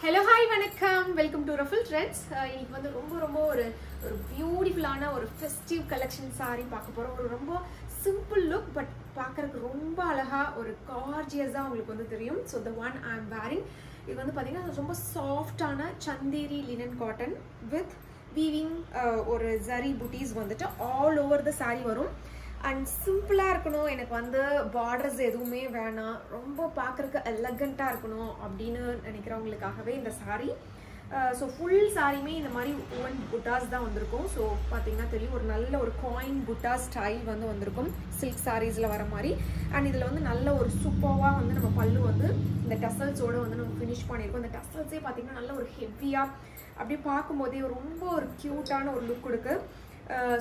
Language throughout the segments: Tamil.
ஹலோ ஹாய் வணக்கம். வெல்கம் டு ரஃபுல் ட்ரெண்ட்ஸ் இன்னைக்கு வந்து ரொம்ப ரொம்ப ஒரு ஒரு பியூட்டிஃபுல்லான ஒரு ஃபெஸ்டிவ் கலெக்ஷன் சாரி பார்க்க போகிறோம் ஒரு ரொம்ப சிம்பிள் லுக் பட் பார்க்குறதுக்கு ரொம்ப அழகாக ஒரு கார்ஜியஸாக உங்களுக்கு வந்து தெரியும். So the one I am wearing இது வந்து பார்த்தீங்கன்னா ரொம்ப சாஃப்டான Chanderi linen cotton with weaving ஒரு ஜரி புட்டீஸ் வந்துட்டு ஆல் ஓவர் த சாரி வரும். அண்ட் சிம்பிளாக இருக்கணும். எனக்கு வந்து பார்டர்ஸ் எதுவுமே வேணாம். ரொம்ப பார்க்குறக்கு எலகண்ட்டாக இருக்கணும் அப்படின்னு நினைக்கிறவங்களுக்காகவே இந்த சாரீ ஸோ ஃபுல் சாரியுமே இந்த மாதிரி ஒன் புட்டாஸ் தான் வந்திருக்கும். ஸோ பார்த்தீங்கன்னா தெரியும் ஒரு நல்ல ஒரு காயின் புட்டா ஸ்டைல் வந்து வந்திருக்கும். சில்க் சாரீஸில் வர மாதிரி. அண்ட் இதில் வந்து நல்ல ஒரு சூப்பராக வந்து நம்ம பல்லு வந்து இந்த டசல்ஸோடு வந்து நம்ம ஃபினிஷ் பண்ணியிருக்கோம். இந்த டசல்ஸே பார்த்தீங்கன்னா நல்ல ஒரு ஹெவியாக அப்படியே பார்க்கும்போதே ரொம்ப ஒரு க்யூட்டான ஒரு லுக் கொடுக்கு.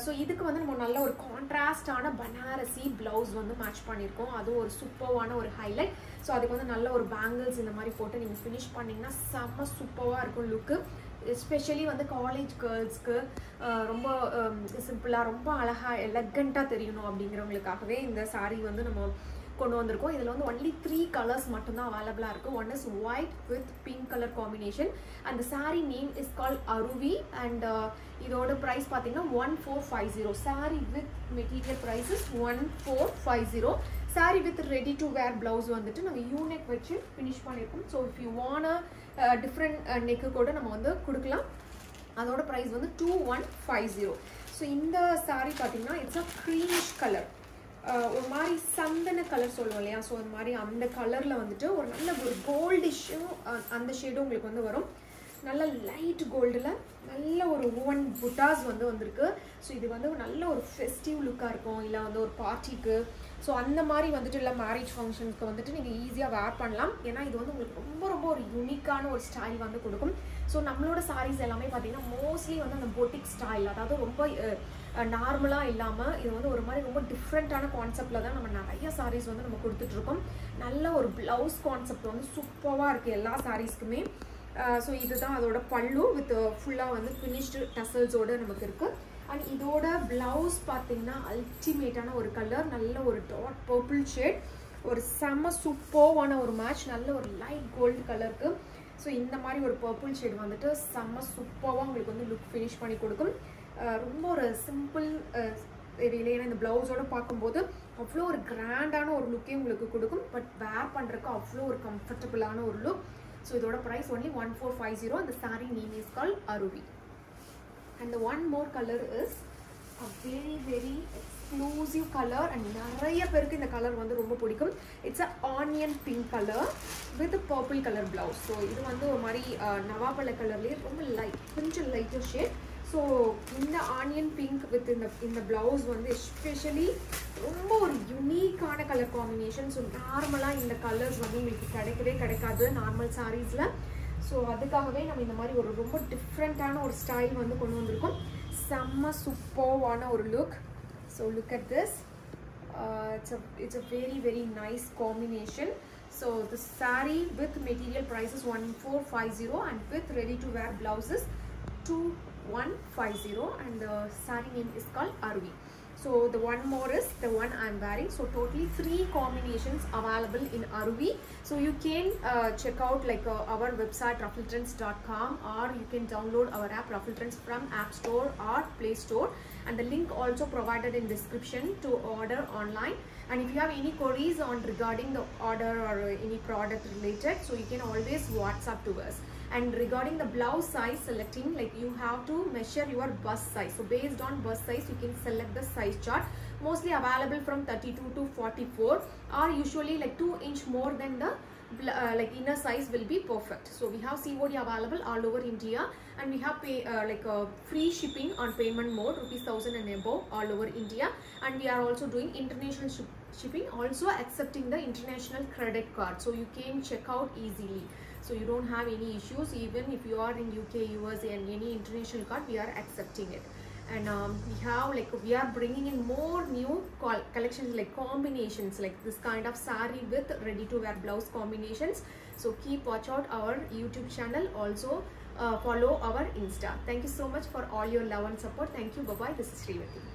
ஸோ இதுக்கு வந்து நம்ம நல்ல ஒரு கான்ட்ராஸ்டான பனாரசி ப்ளவுஸ் வந்து மேட்ச் பண்ணியிருக்கோம். அதுவும் ஒரு சூப்பர்வான ஒரு ஹைலைட் ஸோ அதுக்கு வந்து நல்ல ஒரு பேங்கிள்ஸ் இந்த மாதிரி போட்டு நீங்கள் ஃபினிஷ் பண்ணிங்கன்னா செம்ம சூப்பராக இருக்கும் லுக்கு எஸ்பெஷலி வந்து காலேஜ் கேர்ள்ஸ்க்கு ரொம்ப சிம்பிளாக ரொம்ப அழகாக எலகண்ட்டாக தெரியணும் அப்படிங்கிறவங்களுக்காகவே இந்த சாரீ வந்து நம்ம கொண்டு வந்திருக்கோம். இதில் வந்து ஒன்லி த்ரீ கலர்ஸ் மட்டும்தான் அவைலபிளாக இருக்குது one is white with pink colour combination அந்த sari name is call Aruvi and இதோட ப்ரைஸ் பார்த்தீங்கன்னா one four five zero sari with material price is one four five zero sari with ready to wear blouse வந்துட்டு நாங்கள் யூனெக் வச்சு ஃபினிஷ் பண்ணியிருக்கோம் so if you wanna different neck கூட நம்ம வந்து கொடுக்கலாம். அதோட ப்ரைஸ் வந்து two one five zero so இந்த சாரீ பார்த்தீங்கன்னா இட்ஸ் அ க்ரீமிஷ் கலர் ஒரு மாதிரி சந்தன கலர் சொல்லுவோம் இல்லையா? ஸோ ஒரு மாதிரி அந்த கலரில் வந்துட்டு ஒரு நல்ல ஒரு கோல்டிஷும் அந்த ஷேடும் உங்களுக்கு வந்து வரும். நல்ல லைட் கோல்டில் நல்ல ஒரு ஓவன் புட்டாஸ் வந்து வந்திருக்கு. ஸோ இது வந்து நல்ல ஒரு ஃபெஸ்டிவ் லுக்காக இருக்கும். இல்லை வந்து ஒரு பார்ட்டிக்கு ஸோ அந்த மாதிரி வந்துட்டு இல்லை மேரேஜ் ஃபங்க்ஷனுக்கு வந்துட்டு நீங்கள் ஈஸியாக வேர் பண்ணலாம். ஏன்னா இது வந்து உங்களுக்கு ரொம்ப ரொம்ப ஒரு யூனிக்கான ஒரு ஸ்டைல் வந்து கொடுக்கும். ஸோ நம்மளோட சாரீஸ் எல்லாமே பார்த்தீங்கன்னா மோஸ்ட்லி வந்து அந்த பொட்டிக் ஸ்டைல் அதாவது ரொம்ப நார்மலாக இல்லாமல் இது வந்து ஒரு மாதிரி ரொம்ப டிஃப்ரெண்ட்டான கான்செப்டில் தான் நம்ம நிறைய சாரீஸ் வந்து நம்ம கொடுத்துட்ருக்கோம். நல்ல ஒரு ப்ளவுஸ் கான்செப்ட் வந்து சூப்பராக இருக்குது எல்லா சாரீஸ்க்குமே ஸோ இதுதான் அதோட பல்லு வித் ஃபுல்லாக வந்து ஃபினிஷ்டு டசல்ஸோடு நமக்கு இருக்குது அண்ட் இதோட ப்ளவுஸ் பார்த்தீங்கன்னா அல்டிமேட்டான ஒரு கலர் நல்ல ஒரு டாட் பர்பிள் ஷேட் ஒரு செம்ம சூப்பர்வான ஒரு மேட்ச் நல்ல ஒரு லைட் கோல்டு கலருக்கு ஸோ இந்த மாதிரி ஒரு பர்பிள் ஷேட் வந்துட்டு செம்ம சூப்பராக உங்களுக்கு வந்து லுக் ஃபினிஷ் பண்ணி கொடுக்கும். ரொம்ப ஒரு சிம்பிள் ஏன்னா இந்த ப்ளவுஸோட பார்க்கும்போது அவ்வளோ ஒரு கிராண்டான ஒரு லுக்கே உங்களுக்கு கொடுக்கும். பட் வேர் பண்ணுறதுக்கு அவ்வளோ ஒரு கம்ஃபர்டபுளான ஒரு லுக் ஸோ இதோட price only one four five zero அந்த sari name is call Aruvi and one more colour is a very very exclusive colour and நிறைய பேருக்கு இந்த கலர் வந்து ரொம்ப பிடிக்கும். It's a onion pink colour with purple colour blouse so இது வந்து ஒரு மாதிரி நவாப்பழ கலர்லேயே ரொம்ப லைட் கொஞ்சம் லைட்டர் ஷேட் ஸோ இந்த ஆனியன் பிங்க் வித் இந்த இந்த ப்ளவுஸ் வந்து எஸ்பெஷலி ரொம்ப ஒரு யுனீக்கான கலர் காம்பினேஷன் ஸோ நார்மலாக இந்த கலர்ஸ் வந்து உங்களுக்கு கிடைக்கவே கிடைக்காது நார்மல் சாரீஸில் ஸோ அதுக்காகவே நம்ம இந்த மாதிரி ஒரு ரொம்ப டிஃப்ரெண்ட்டான ஒரு ஸ்டைல் வந்து கொண்டு வந்திருக்கோம். செம்ம சூப்பர்வான ஒரு look so look at this it's a it's a very very nice combination so the sari with material prices one four five zero and with ready to wear blouses two 150 and the sari name is called Arvi. So the one more is the one I'm wearing. So totally three combinations available in Arvi. So you can uh, check out like uh, our website ruffletrends.com or you can download our app Ruffletrends from App Store or Play Store. And the link also provided in description to order online. And if you have any queries on regarding the order or uh, any product related, so you can always WhatsApp to us and regarding the blouse size selecting like you have to measure your bust size. So based on bust size you can select the size chart. Mostly available from 32 to 44 or usually like 2 inch more than the uh, like inner size will be perfect. So we have COD available all over India and we have pay uh, like uh, free shipping on payment mode rupees 1000 and above all over India. And we are also doing international ship shipping also accepting the international credit card. So you can check out easily so you don't have any issues. Even if you are in UK US and any international card we are accepting it. And um, we have like we are bringing in more new collections like combinations like this kind of sari with ready to wear blouse combinations. So keep watch out our youtube channel. Also uh, follow our insta. Thank you so much for all your love and support. Thank you. Bye bye this is Srivathi